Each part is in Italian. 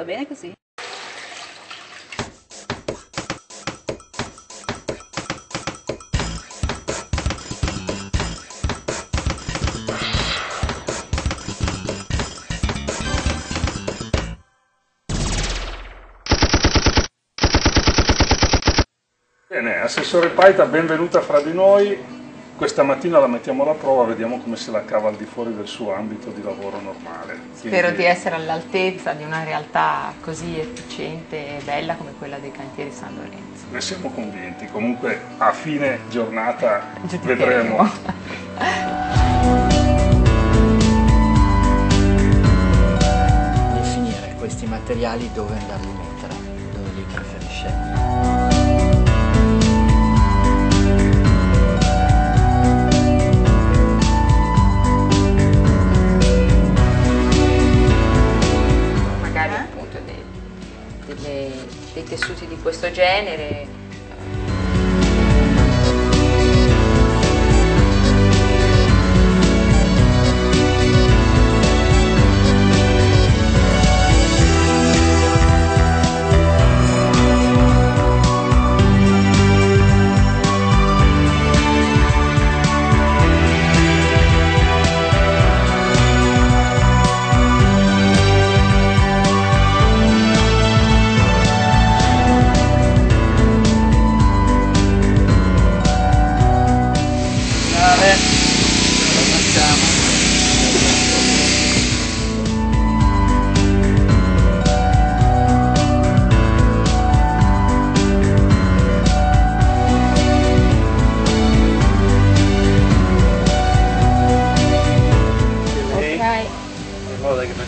Va bene così? Bene, Assessore Paita, benvenuta fra di noi. Questa mattina la mettiamo alla prova, vediamo come se la cava al di fuori del suo ambito di lavoro normale. Spero Quindi- di essere all'altezza di una realtà così efficiente e bella come quella dei cantieri San Lorenzo. Ne siamo convinti, comunque a fine giornata vedremo. definire questi materiali dove andarli a mettere, dove li preferisce. Dei tessuti di questo genere.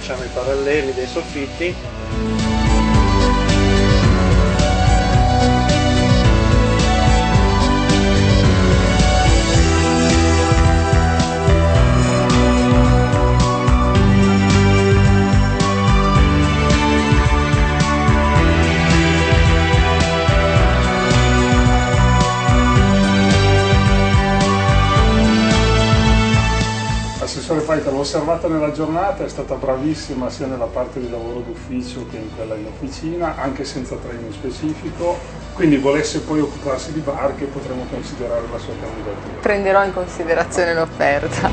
Facciamo i paralleli dei soffitti. Paita, l'ho osservata nella giornata, è stata bravissima sia nella parte di lavoro d'ufficio che in quella in officina, anche senza training specifico, quindi volesse poi occuparsi di barche potremmo considerare la sua candidatura. Prenderò in considerazione l'offerta.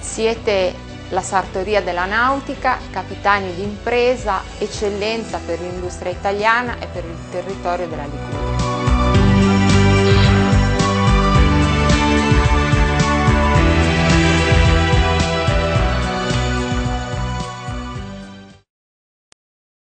Siete la sartoria della nautica, capitani d'impresa, eccellenza per l'industria italiana e per il territorio della Liguria.